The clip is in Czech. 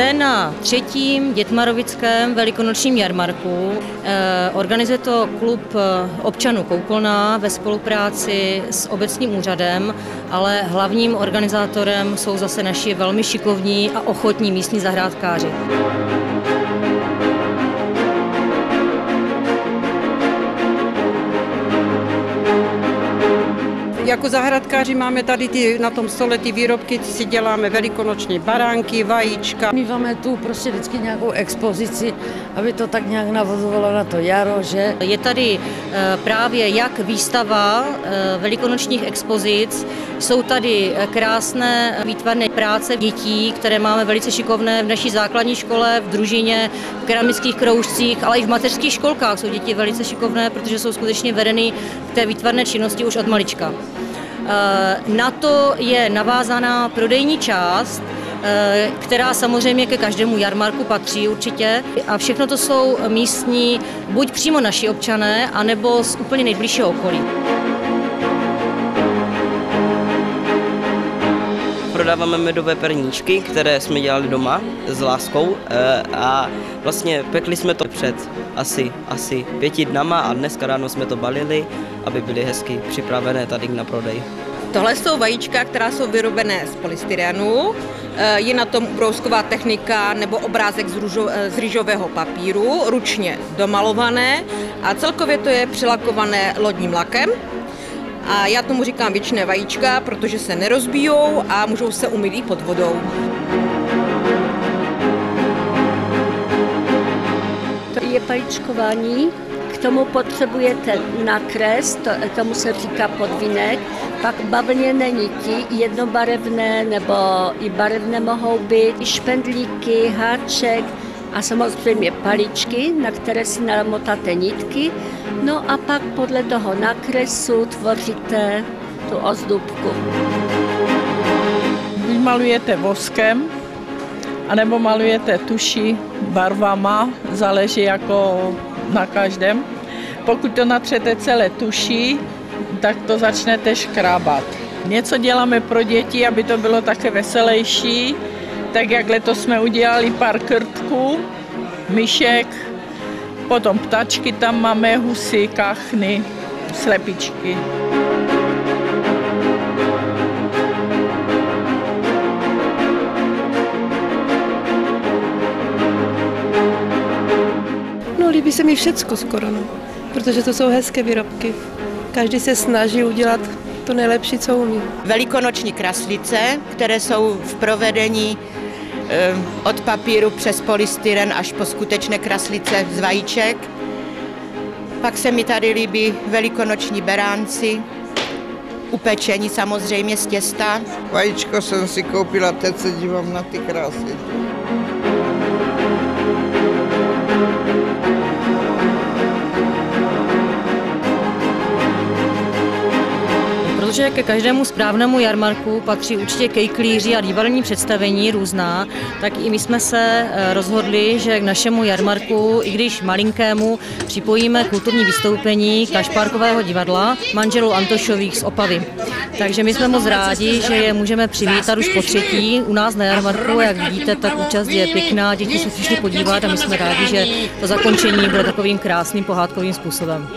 Jste na třetím Dětmarovickém velikonočním jarmarku. Eh, Organizuje to klub eh, občanů Koukolna ve spolupráci s obecním úřadem, ale hlavním organizátorem jsou zase naši velmi šikovní a ochotní místní zahrádkáři. Jako zahradkáři máme tady ty, na tom stole ty výrobky, si děláme velikonoční baránky, vajíčka. Míváme tu prostě vždycky nějakou expozici, aby to tak nějak navozovalo na to jaro, že? Je tady eh, právě jak výstava eh, velikonočních expozic, jsou tady eh, krásné výtvarné práce dětí, které máme velice šikovné v naší základní škole, v družině, v keramických kroužcích, ale i v mateřských školkách jsou děti velice šikovné, protože jsou skutečně vedeny k té výtvarné činnosti už od malička. Na to je navázaná prodejní část, která samozřejmě ke každému jarmarku patří určitě. A všechno to jsou místní, buď přímo naši občané, anebo z úplně nejbližšího okolí. Prodáváme medové perníčky, které jsme dělali doma s láskou eh, a vlastně pekli jsme to před asi, asi pěti dnama a dneska ráno jsme to balili, aby byly hezky připravené tady na prodej. Tohle jsou vajíčka, která jsou vyrobené z polystyrenu. Eh, Je na tom ubrousková technika nebo obrázek z, růžo, eh, z rýžového papíru, ručně domalované a celkově to je přilakované lodním lakem. A já tomu říkám věčné vajíčka, protože se nerozbijou a můžou se umýt i pod vodou. To je paličkování, k tomu potřebujete nakres, to, tomu se říká podvínek, pak bavlněné niti, jednobarevné nebo i barevné mohou být, i špendlíky, háček a samozřejmě paličky, na které si namotáte nitky, no a pak podle toho nakresu tvoříte tu ozdobku. Buď malujete voskem, anebo malujete tuší barvama, záleží jako na každém. Pokud to natřete celé tuší, tak to začnete škrábat. Něco děláme pro děti, aby to bylo také veselější, tak jak letos jsme udělali pár krtků, myšek, potom ptačky tam máme, husy, kachny, slepičky. No líbí se mi všecko skoro, no. protože to jsou hezké výrobky. Každý se snaží udělat to nejlepší, co umí. Velikonoční kraslice, které jsou v provedení od papíru přes polystyren až po skutečné kraslice z vajíček. Pak se mi tady líbí velikonoční beránci, upečení samozřejmě z těsta. Vajíčko jsem si koupila, teď se dívám na ty krásy. Protože ke každému správnému jarmarku patří určitě kejklíři a divadelní představení různá, tak i my jsme se eh, rozhodli, že k našemu jarmarku, i když malinkému, připojíme kulturní vystoupení Kašpárkového divadla manželů Antošových z Opavy. Takže my jsme moc rádi, že je můžeme přivítat už po třetí u nás na jarmarku. Jak vidíte, tak účast je pěkná, děti se přišly podívat a my jsme rádi, že to zakončení bude takovým krásným pohádkovým způsobem.